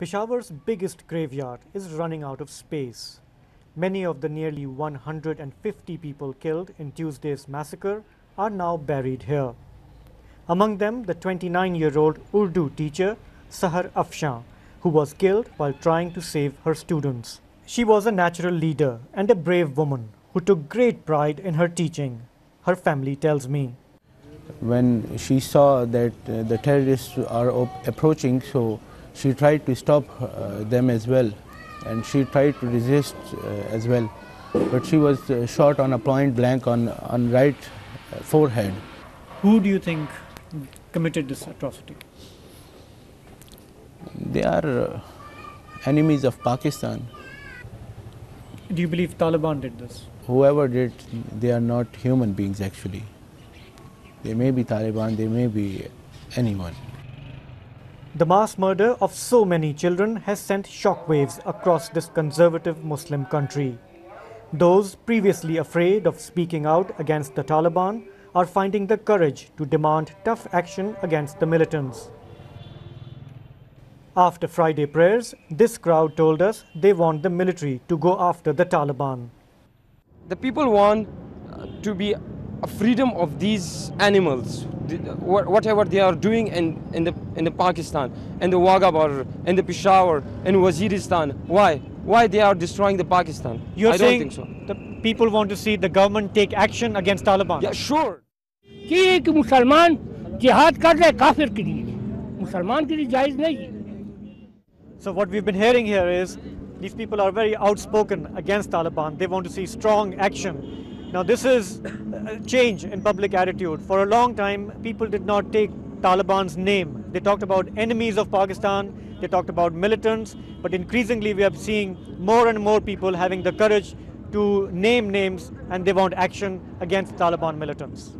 Peshawar's biggest graveyard is running out of space. Many of the nearly 150 people killed in Tuesday's massacre are now buried here. Among them, the 29 year old Urdu teacher Sahar Afshan, who was killed while trying to save her students. She was a natural leader and a brave woman who took great pride in her teaching, her family tells me. When she saw that uh, the terrorists are approaching, so she tried to stop uh, them as well and she tried to resist uh, as well. But she was uh, shot on a point blank on, on right uh, forehead. Who do you think committed this atrocity? They are uh, enemies of Pakistan. Do you believe Taliban did this? Whoever did, they are not human beings actually. They may be Taliban, they may be anyone. The mass murder of so many children has sent shockwaves across this conservative Muslim country. Those previously afraid of speaking out against the Taliban are finding the courage to demand tough action against the militants. After Friday prayers, this crowd told us they want the military to go after the Taliban. The people want uh, to be a freedom of these animals, whatever they are doing in, in, the, in the Pakistan, in the Wagah in the Peshawar, in Waziristan. Why? Why they are destroying the Pakistan? You're I saying don't think so. the people want to see the government take action against Taliban? Yeah, sure. कि एक मुसलमान जिहाद कर रहे काफिर के लिए मुसलमान के लिए जायज नहीं So what we've been hearing here is these people are very outspoken against Taliban. They want to see strong action. now this is a change in public attitude. For a long time, people did not take Taliban's name. They talked about enemies of Pakistan, they talked about militants, but increasingly we are seeing more and more people having the courage to name names and they want action against Taliban militants.